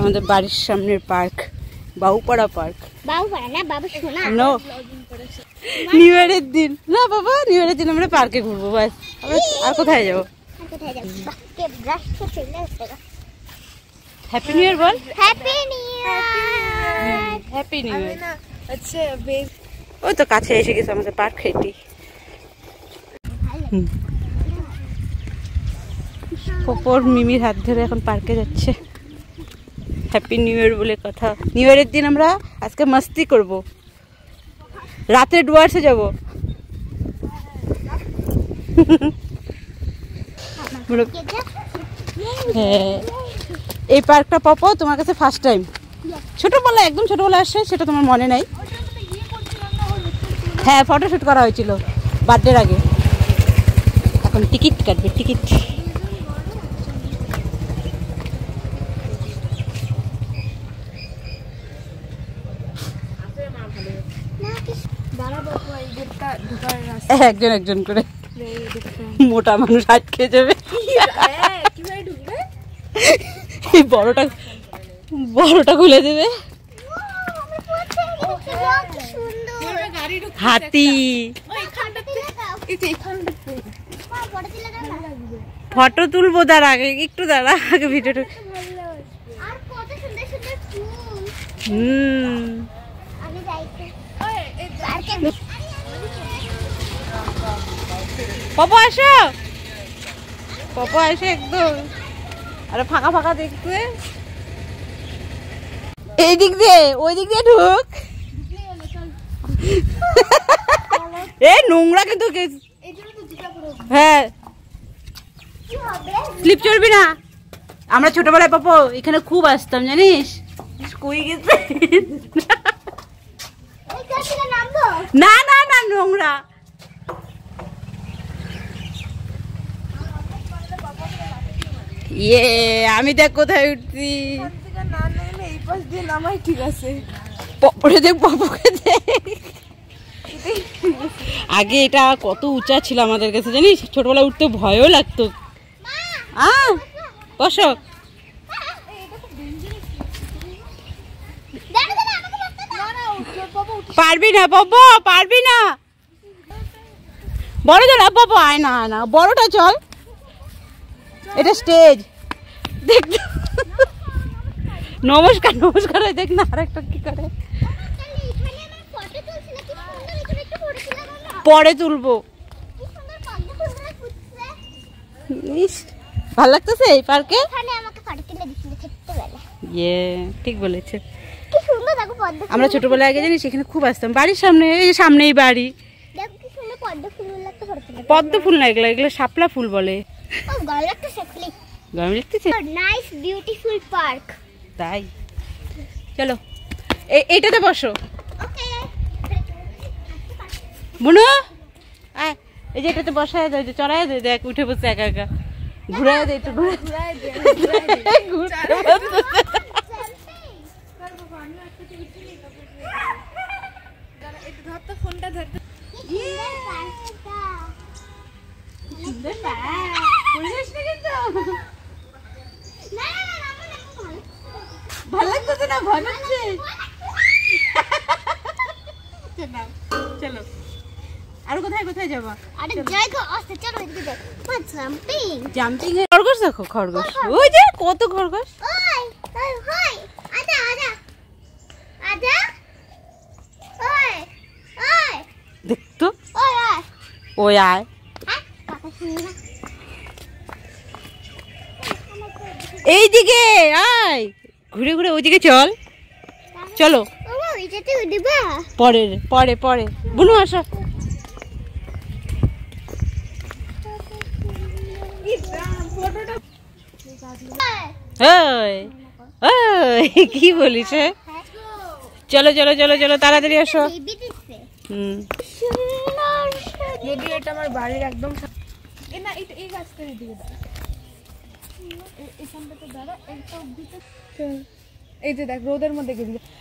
আমাদের বাড়ির সামনের পার্ক বাউপাড়া পার্ক। না নিউ ইয়ারের দিন। না বাবা নিউ ইয়ারের দিন আমরা পার্কে ঘুরবো বাস। আর কোথায় যাব? হ্যাপি নিউ ইয়ার বল। Happy new year happy new year আচ্ছা বেশ। ওই তো কাছে এসে গেছে আমাদের পার্ক এটি পপর মিমির হাত ধরে এখন পার্কে যাচ্ছে। হ্যাপি নিউ ইয়ার বলে কথা। নিউ ইয়ারের দিন আমরা আজকে মস্তি করব। রাতে ডুয়ার্সে যাব। হ্যাঁ এই পার্কটা পপো তোমার কাছে ফার্স্ট টাইম ছোটবেলায় একদম ছোটোবেলা আসছে সেটা তোমার মনে নাই। হ্যাঁ ফটোশ্যুট করা হয়েছিল। বার্থডের আগে। এখন টিকিট কাটবে টিকিট একজন একজন করে। মোটা মানুষ আটকে যাবে। এই বড়টা বড়টা খুলে দেবে। সুন্দর গাড়ি ঢুকবে হাতি। ফটো তুলবো তার আগে একটু দাঁড়া আগে ভিডিওটা আর কত সুন্দর সুন্দর ফুল। হুম। পপো আসো। পপো আসো একদম। আরে ফাঁকা ফাঁকা দেখতে। এই দিক দিয়ে, ওই দিক দিয়ে ঢুক। এ, নোংরা কিন্তু হ্যাঁ। স্লিপ চলবি না? আমরা ছোটবেলায় পাবো এখানে খুব আসতাম, জানিস? কই গেছে না না না নোংরা। ইয়ে আমি দেখ কোথায় উঠছি। এই পাশ দিয়ে নামাই ঠিক আছে। পপরে দেখ পপকে দেখ। আগে এটা কত উঁচা ছিল আমাদের কাছে জানিস? ছোটবেলায় উঠতে ভয়ও লাগতো। আ বসো দাঁড়া দাঁড়া আমাকে রাস্তা দাও না পারবি না পপ পারবি না। বড় চল পপ আয় না আয় না। বড়টা চল। এটা স্টেজ দেখ নমস্কার নমস্কার দেখ না আরেকটা কি করে। পরে তুলবো। ভালো লাগতেছে এই পার্কে ইয়ে ঠিক বলেছে কি সুন্দর দেখো পদ্ম আমরা ছোটবেলায় আগে জানিস এখানে খুব আসতাম। বাড়ির সামনে এই যে সামনেই বাড়ি। পদ্ম ফুল না এগুলো এগুলো শাপলা ফুল বলে। গরম লাগতেছে? নাইস বিউটিফুল পার্ক তাই। চলো এই এইটাতে বসো। বুনু এই যে এটাতে বসায় দেয় যে চড়ায় দেয় দেখ উঠে বসে একা একা। ঘুরায় দে একটু ঘুরে ঘুরাই দে ঘুরাই দে ঘুরতে বসে। দাঁড়া, একটু ধর তো ফোনটা ধরতে ভালো লাগতেছে না? ভয় লাগছে? চলো আর কোথায় কোথায় যাবা? আরে জায়গা আছে চলো এদিকে দেখ। জাম্পিং জাম্পিং খরগোশ দেখো খরগোশ। ওই যে কত খরগোশ। ওই ওই ওই আদা আদা আদা ওই ওই দেখতো? ওই আয়। হ্যাঁ এইদিকে আয়। ঘুরে ঘুরে ওইদিকে চল। চলো। পরে পরে পরে। বুনু আসো। কি বলিস এ? চলো চলো চলো চলো তাড়াতাড়ি আসো। হুম। সুন্দর যদি এটা আমার বাড়ির একদম না এটা এই এখানটাতে দাঁড়া। অব্দি এই যে দেখ রোদের মধ্যে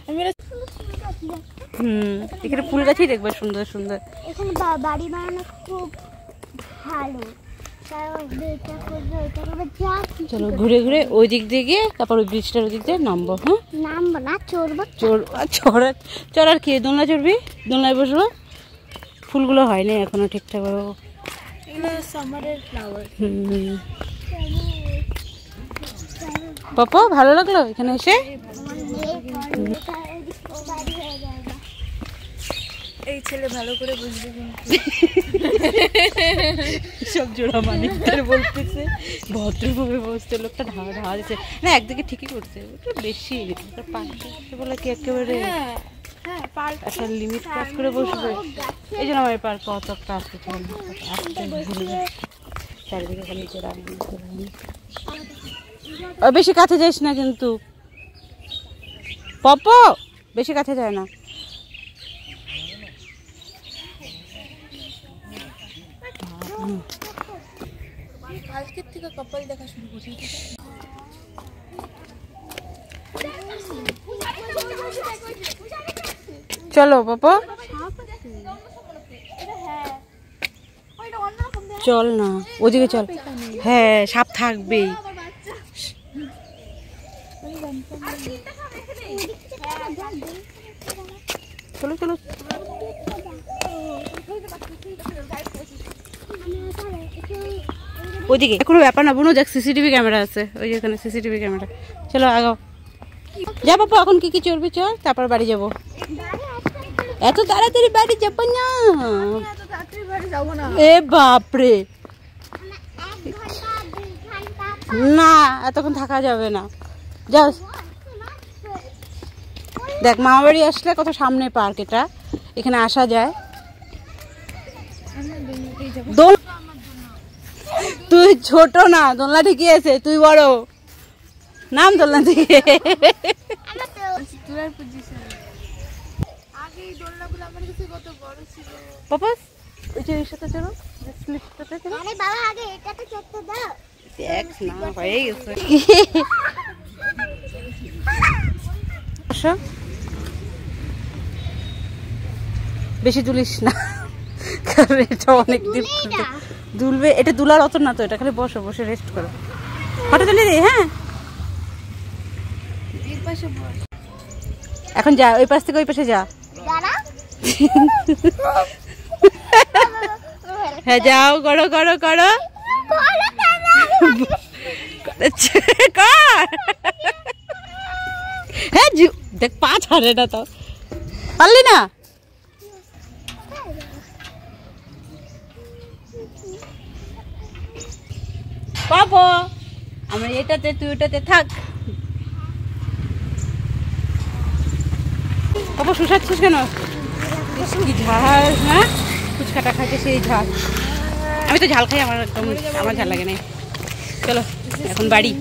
আমি হুম এখানে ফুল গাছই দেখবে সুন্দর সুন্দর। এখানে বা- বাড়ি বানানো খুব ভালো। চলো ঘুরে ঘুরে ওই দিক দিয়ে গিয়ে তারপর ওই ব্রিজটার ওই দিক দিয়ে নামবো হ্যাঁ নামবো না চড়বো। চোর আর চড়ার চড়ার কি দোলনা চড়বি? দোলনায় বসবো? ফুলগুলো হয়নি এখনও ঠিকঠাক পাপা ভালো লাগল এখানে এসে? এই ছেলে ভালো করে বুঝবে সব জোড়া মানিকদের বলতেছে ভদ্রভাবে বসছে লোকটা ঢাকা ঢাকা দিচ্ছে না একদিকে ঠিকই করছে ওটা বেশি পাঁচটা বলে কি একেবারে হ্যাঁ হ্যাঁ একটা লিমিট ক্রস করে বসবে এই জন্য আমার পার্ক অত একটা আসতে যায়। চারিদিকে খালি জোড়া বেশি কাছে যাইস না কিন্তু। পপ বেশি কাছে যায় না। কালকের থেকে কপাল দেখা শুরু করছি। চলো পাপা চল না ওদিকে চল। হ্যাঁ সাপ থাকবেই। চলো চলো। ওইদিকে। কোনো ব্যাপার না, বোনো দেখ সিসিটিভি ক্যামেরা আছে। ওই যে এখানে সিসিটিভি ক্যামেরা চলো, আগাও। যা বাপু এখন কি কি চলবি চল, তারপর বাড়ি যাব। এত তাড়াতাড়ি বাড়ি যাব না। এ বাপরে। না, এতক্ষণ থাকা যাবে না। যাও দেখ মামা বাড়ি আসলে কত সামনে পার্ক এটা। এখানে আসা যায়। দোল তুই ছোট না দোলনা ঠিকই আছে তুই বড়। নাম দোলনা থেকে। তোরার পজিশন আগে এই দোলনাগুলো আমার কাছে কত বড় ছিল। পাপাস ওই যে সাথে চলো স্লিপটাতে চলো। আরে বাবা আগে এটাতে চড়তে দাও। দেখ না হয়ে গেছে। আসো। বেশি দুলিস না। কারণ এটা অনেক দিন দুলবে এটা। দুলার অত না তো এটা খালি বসো বসে রেস্ট করো। ফটো তুলে দে হ্যাঁ? এখন যা ওই পাশ থেকে ওই পাশে যা। হ্যাঁ যাও করো করো করো। হ্যাঁ দেখ পা ছাড়ে না তো। পারলি না? পাবো। আমরা এটাতে তুই ওটাতে থাক। পাবো শুষাচ্ছিস কেন? কি ঝাল হ্যাঁ? ফুচকাটা খাইতে সেই ঝাল। আমি তো ঝাল খাই আমার একদম আমার ঝাল লাগে না। চলো এখন বাড়ি।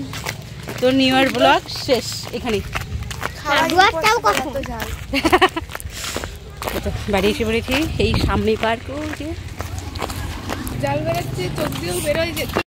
তোর নিউ ইয়ার ব্লগ শেষ তো বাড়ি এসে পড়েছি এই সামনেই পার্ক যে। জাল বেরোচ্ছে চোখ দিয়েও বেরোয় যে।